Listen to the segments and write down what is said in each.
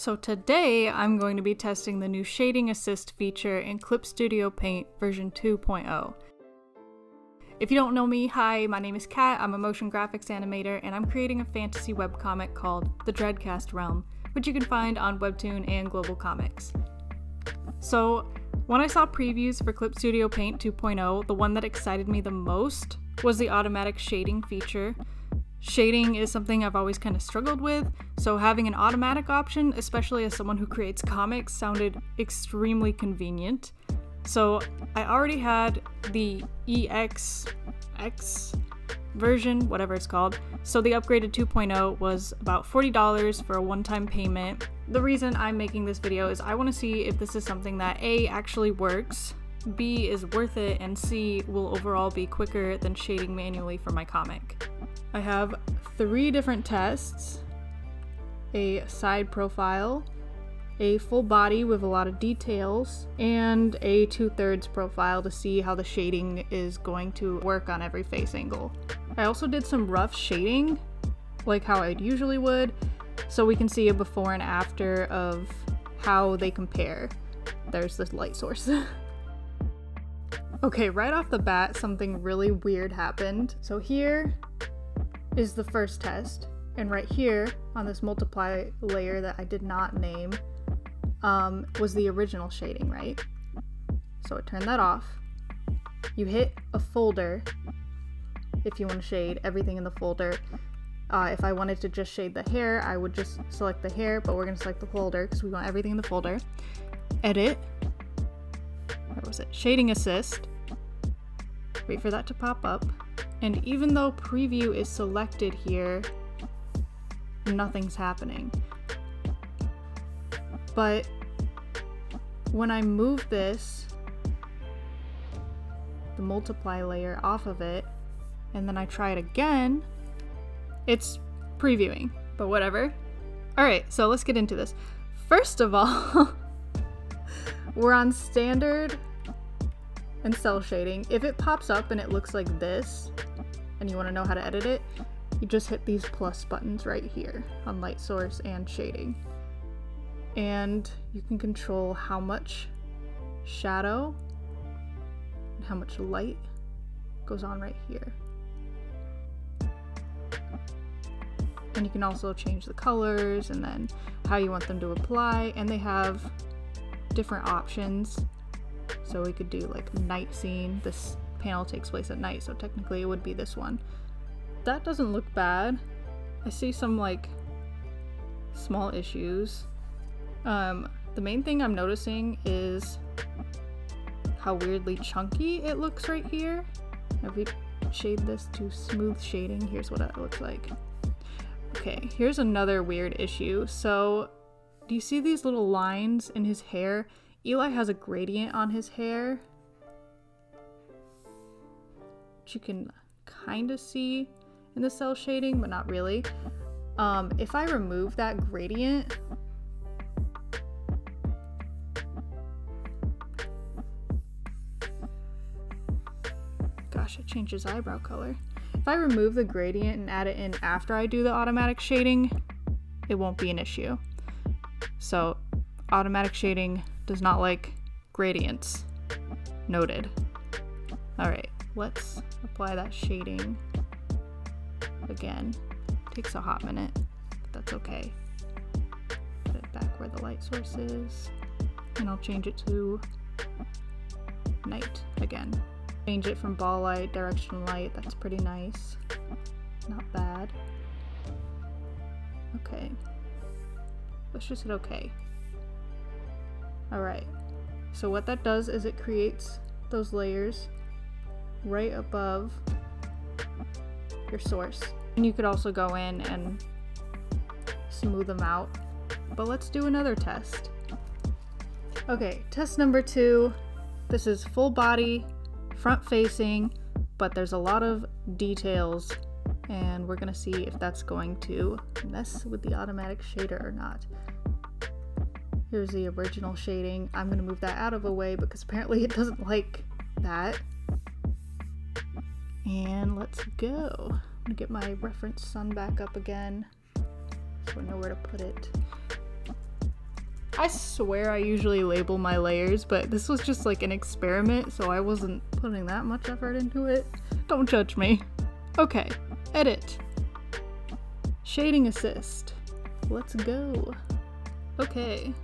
So today I'm going to be testing the new Shading Assist feature in Clip Studio Paint version 2.0. If you don't know me, hi, my name is Kat, I'm a motion graphics animator, and I'm creating a fantasy webcomic called The Dread Cast Realm, which you can find on Webtoon and GlobalComix. So, when I saw previews for Clip Studio Paint 2.0, the one that excited me the most was the automatic shading feature, Shading is something I've always kind of struggled with, so having an automatic option, especially as someone who creates comics, sounded extremely convenient. So I already had the EX version, whatever it's called. So the upgraded 2.0 was about $40 for a one-time payment. The reason I'm making this video is I want to see if this is something that A actually works, B is worth it, and C will overall be quicker than shading manually for my comic. I have three different tests a side profile, a full body with a lot of details, and a two thirds profile to see how the shading is going to work on every face angle. I also did some rough shading, like how I usually would, so we can see a before and after of how they compare. There's this light source. okay, right off the bat, something really weird happened. So here, is the first test. And right here on this multiply layer that I did not name um, was the original shading, right? So I turn that off. You hit a folder if you want to shade everything in the folder. Uh, if I wanted to just shade the hair, I would just select the hair, but we're going to select the folder because we want everything in the folder. Edit. Where was it? Shading Assist. Wait for that to pop up. And even though preview is selected here, nothing's happening. But when I move this, the multiply layer off of it, and then I try it again, it's previewing, but whatever. All right, so let's get into this. First of all, we're on standard and cel shading. If it pops up and it looks like this, and you want to know how to edit it, you just hit these plus buttons right here on light source and shading. And you can control how much shadow and how much light goes on right here. And you can also change the colors and then how you want them to apply. And they have different options. So we could do like night scene. This panel takes place at night, so technically it would be this one. That doesn't look bad. I see some like small issues. Um, the main thing I'm noticing is how weirdly chunky it looks right here. If we shade this to smooth shading, here's what it looks like. Okay, here's another weird issue. So, do you see these little lines in his hair? Eli has a gradient on his hair you can kind of see in the cel shading, but not really. Um, if I remove that gradient, gosh, it changes eyebrow color. If I remove the gradient and add it in after I do the automatic shading, it won't be an issue. So automatic shading does not like gradients. Noted. All right let's apply that shading again. Takes a hot minute, but that's okay. Put it back where the light source is, and I'll change it to night again. Change it from ball light, directional light, that's pretty nice. Not bad. Okay. Let's just hit okay. Alright. So what that does is it creates those layers right above your source. And you could also go in and smooth them out. But let's do another test. Okay, test number two. This is full body, front facing, but there's a lot of details and we're gonna see if that's going to mess with the automatic shader or not. Here's the original shading. I'm gonna move that out of the way because apparently it doesn't like that. And let's go. I'm gonna get my reference sun back up again so I know where to put it. I swear I usually label my layers, but this was just like an experiment, so I wasn't putting that much effort into it. Don't judge me. Okay, edit. Shading assist. Let's go. Okay.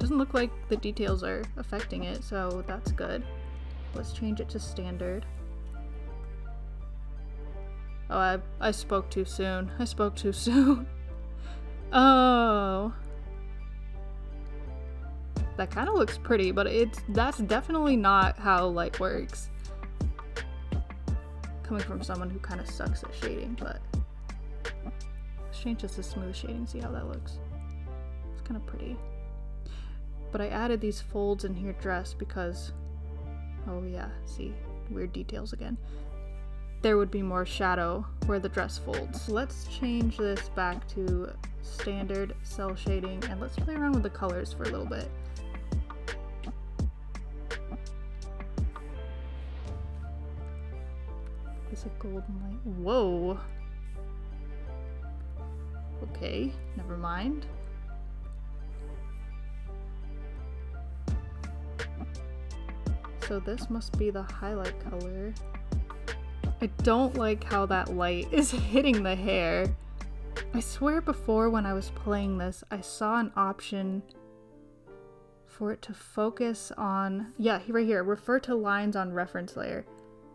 Doesn't look like the details are affecting it, so that's good. Let's change it to standard. Oh, I, I spoke too soon. I spoke too soon. oh. That kind of looks pretty, but it's that's definitely not how light works. Coming from someone who kind of sucks at shading, but let's change this to smooth shading, see how that looks. It's kind of pretty. But I added these folds in here dress because, oh yeah, see, weird details again. There would be more shadow where the dress folds. Let's change this back to standard cel shading and let's play around with the colors for a little bit. Is it golden light? Whoa! Okay, never mind. So this must be the highlight color. I don't like how that light is hitting the hair. I swear before when I was playing this, I saw an option for it to focus on, yeah, right here, refer to lines on reference layer.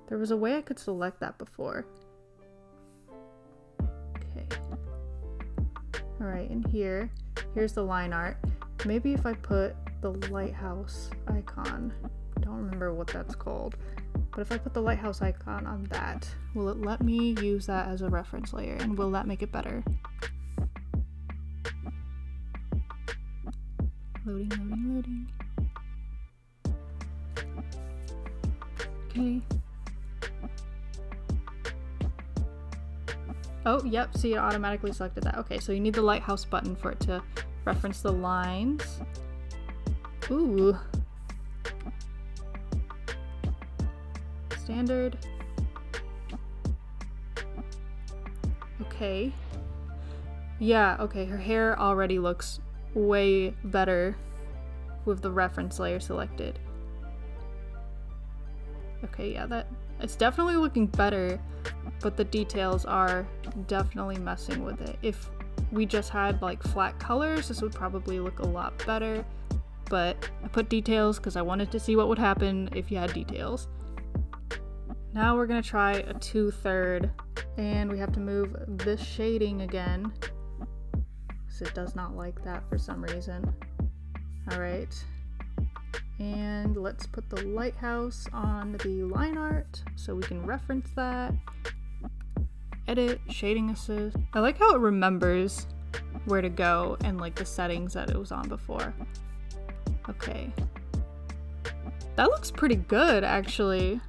There was a way I could select that before. Okay. Alright, and here, here's the line art. Maybe if I put the lighthouse icon don't remember what that's called. But if I put the lighthouse icon on that, will it let me use that as a reference layer? And will that make it better? Loading, loading, loading. Okay. Oh, yep, see it automatically selected that. Okay, so you need the lighthouse button for it to reference the lines. Ooh, standard. Okay. Yeah, okay, her hair already looks way better with the reference layer selected. Okay, yeah, that it's definitely looking better, but the details are definitely messing with it. If we just had like flat colors, this would probably look a lot better, but I put details because I wanted to see what would happen if you had details. Now we're gonna try a two-third and we have to move this shading again because it does not like that for some reason. All right, and let's put the lighthouse on the line art so we can reference that. Edit, shading assist. I like how it remembers where to go and like the settings that it was on before. Okay. That looks pretty good actually.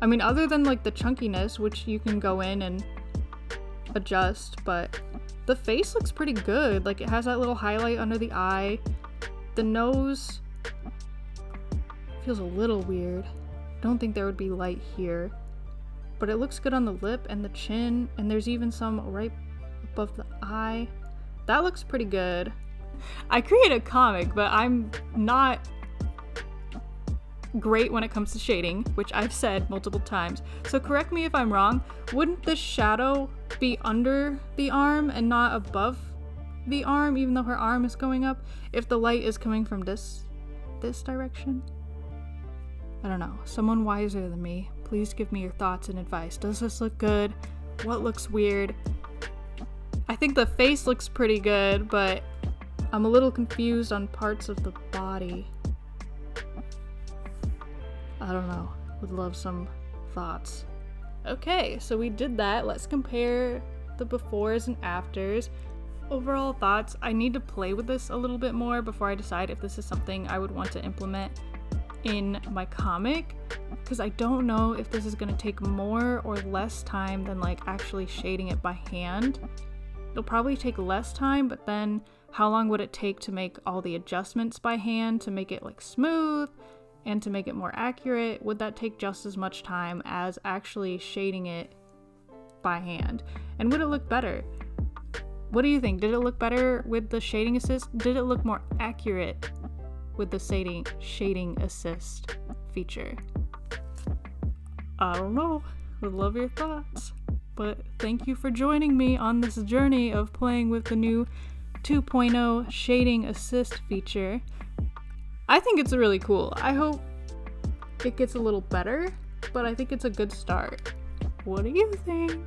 I mean, other than like the chunkiness, which you can go in and adjust, but the face looks pretty good. Like it has that little highlight under the eye. The nose feels a little weird. Don't think there would be light here. But it looks good on the lip and the chin, and there's even some right above the eye. That looks pretty good. I create a comic, but I'm not great when it comes to shading, which I've said multiple times. So correct me if I'm wrong, wouldn't the shadow be under the arm and not above the arm even though her arm is going up if the light is coming from this this direction? I don't know. Someone wiser than me, please give me your thoughts and advice. Does this look good? What looks weird? I think the face looks pretty good, but I'm a little confused on parts of the body. I don't know. Would love some thoughts. Okay, so we did that. Let's compare the befores and afters. Overall thoughts, I need to play with this a little bit more before I decide if this is something I would want to implement in my comic because I don't know if this is going to take more or less time than like actually shading it by hand. It'll probably take less time, but then how long would it take to make all the adjustments by hand to make it like smooth and to make it more accurate, would that take just as much time as actually shading it by hand? And would it look better? What do you think? Did it look better with the shading assist? Did it look more accurate with the shading shading assist feature? I don't know. Would love your thoughts. But thank you for joining me on this journey of playing with the new 2.0 shading assist feature. I think it's really cool. I hope it gets a little better, but I think it's a good start. What do you think?